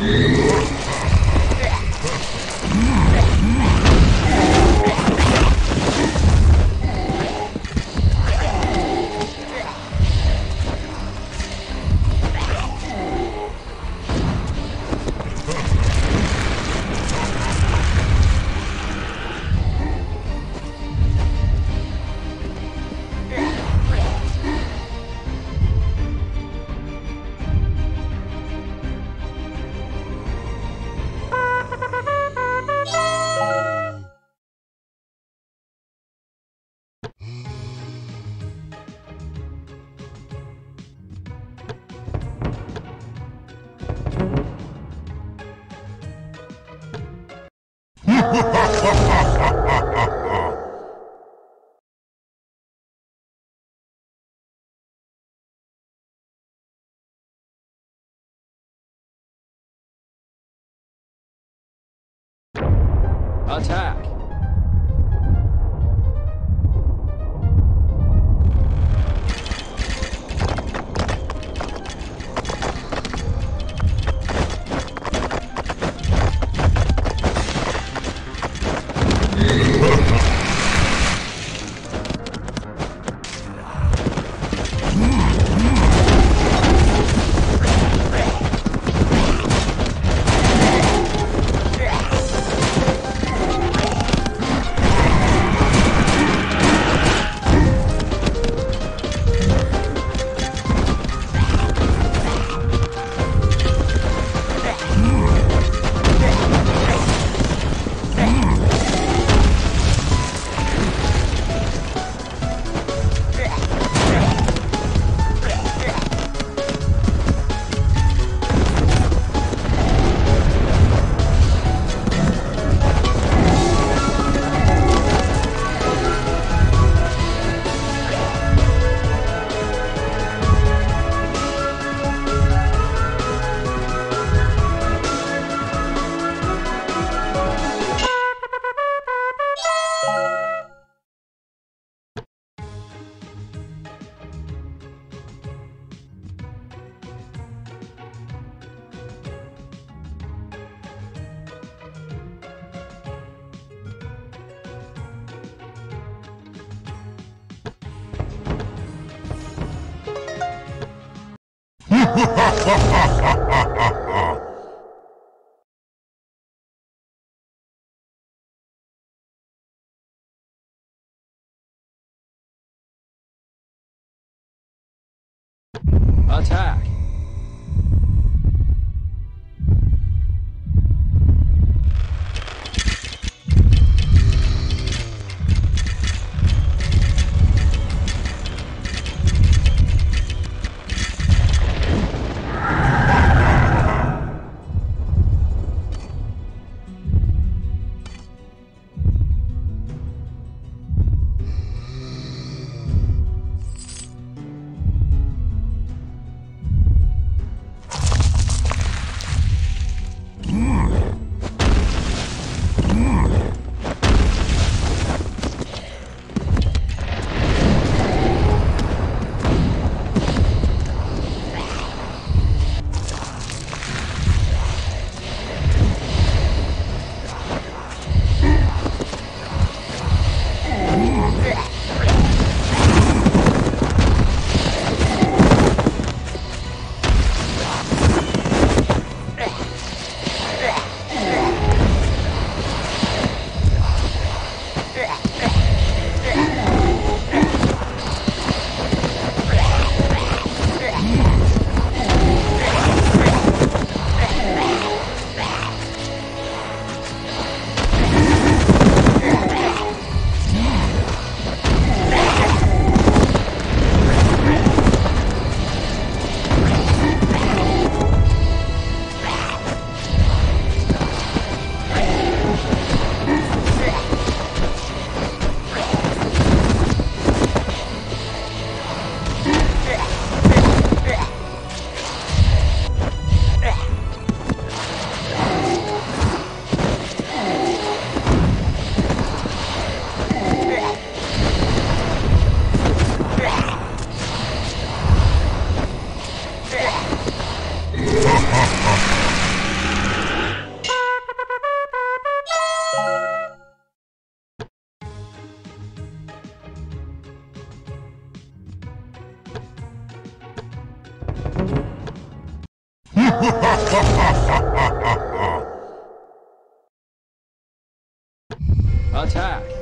Yeah. Attack! Attack! Attack!